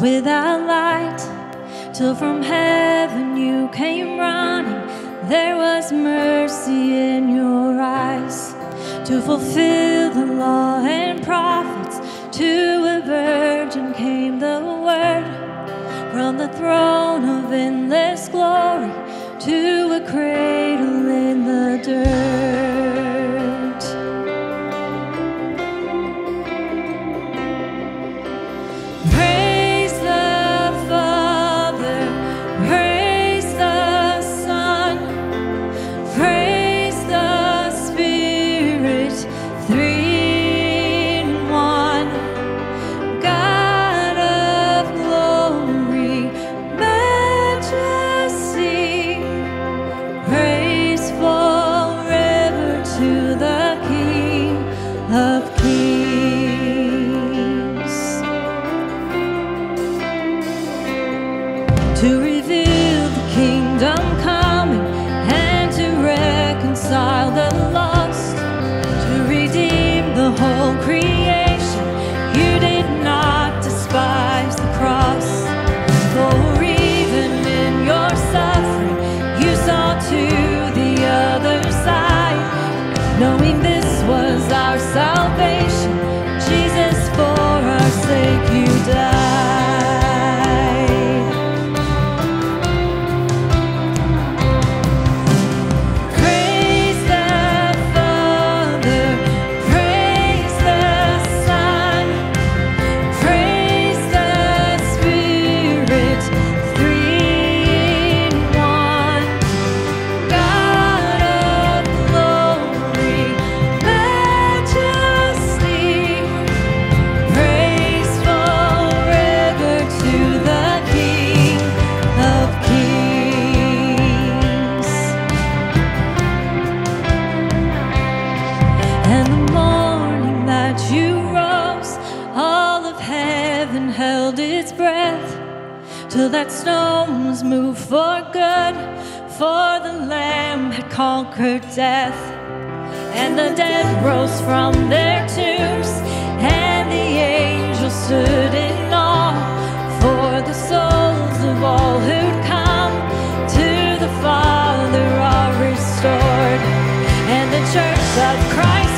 without light, till from heaven you came running. There was mercy in your eyes to fulfill the law and prophets. To a virgin came the word from the throne of endless glory to a cradle of rose. All of heaven held its breath till that stone was moved for good. For the Lamb had conquered death, and the dead rose from their tombs, and the angels stood in awe for the souls of all who'd come to the Father are restored, and the church of Christ.